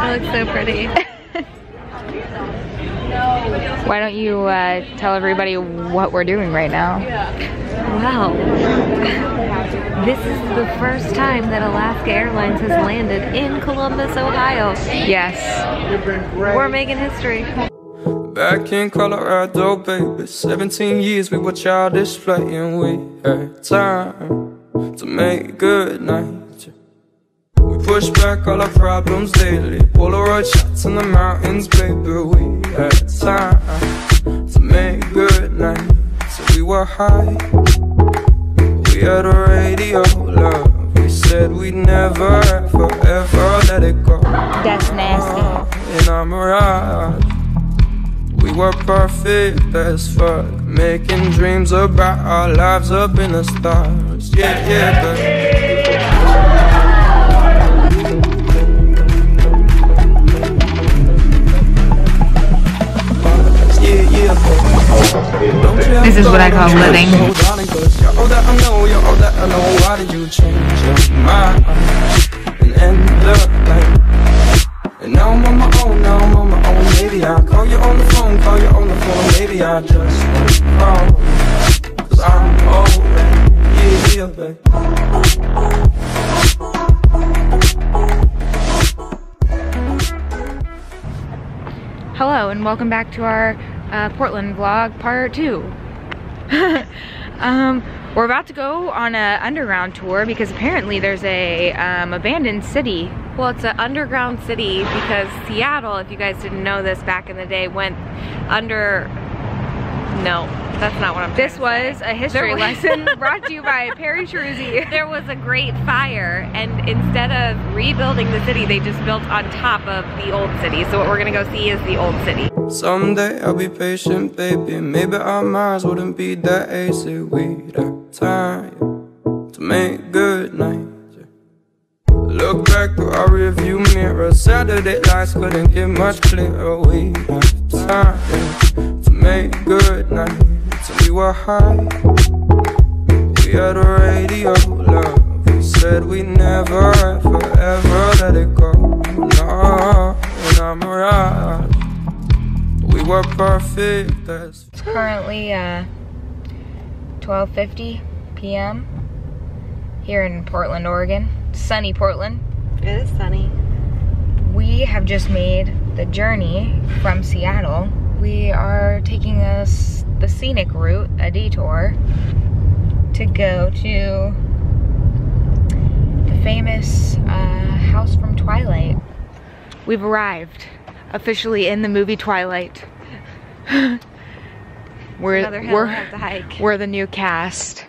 I look so pretty. Why don't you uh, tell everybody what we're doing right now? Wow. This is the first time that Alaska Airlines has landed in Columbus, Ohio. Yes. We're making history. Back in Colorado, baby 17 years we were childish playing We had time to make good night We pushed back all our problems daily. Polaroid shots in the mountains, baby We had time to make good night. So we were high. We had a radio, love. We said we'd never, ever, ever let it go. That's nasty. In our mirage we were perfect as fuck. Making dreams about our lives up in the stars. Yeah, yeah, but is what I call living. go, darling, 'cause You're all that I know, you're that I know. Why did you change your mind? And end up like and now I'm on my own, now I'm on my own. Maybe I'll call you on the phone, call you on the phone. Maybe I just won't call. Cause I'm already, yeah, yeah, babe. Hello and welcome back to our uh, Portland vlog part two. um, we're about to go on an underground tour because apparently there's a um, abandoned city. Well, it's an underground city because Seattle, if you guys didn't know this back in the day, went under. No, that's not what I'm This to was say. a history was- lesson brought to you by Perry Shahroozi. There was a great fire, and instead of rebuilding the city, they just built on top of the old city. So what we're gonna go see is the old city. Someday I'll be patient, baby Maybe our minds wouldn't be that easy We'd have time to make good night Look back through our rearview mirror Saturday lights couldn't get much clearer We'd have So we were high We had a radio, love We said we never, ever, ever let it go No, in our mirage We were perfect as It's currently uh, 12.50 p.m. here in Portland, Oregon. Sunny Portland. It is sunny. We have just made the journey from Seattle. We are taking us the scenic route, a detour, to go to the famous uh, house from Twilight. We've arrived officially in the movie Twilight. we're Another hill we're, I have to hike. we're the new cast.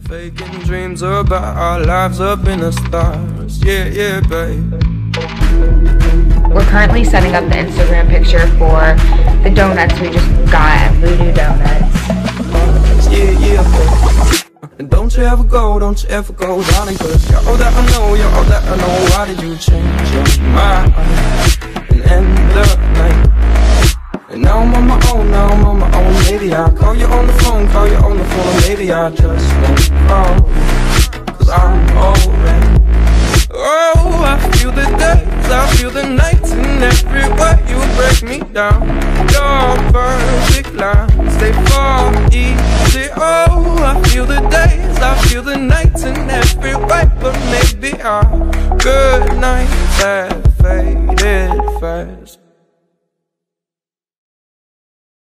Faking dreams about our lives up in the stars Yeah, yeah, babe We're currently setting up the Instagram picture for the donuts we just got at Voodoo Donuts. Yeah, yeah, And don't you ever go, don't you ever go, darling Cause you're all that I know, you're all that I know. Why did you change your mind? And end up like and now I'm on my own, now I'm on my own. Maybe I'll call you on the phone, call you on the phone. Maybe I just won't call lines, they fall easy Oh, I feel the days, I feel the nights In every way, but maybe our good nights have faded fast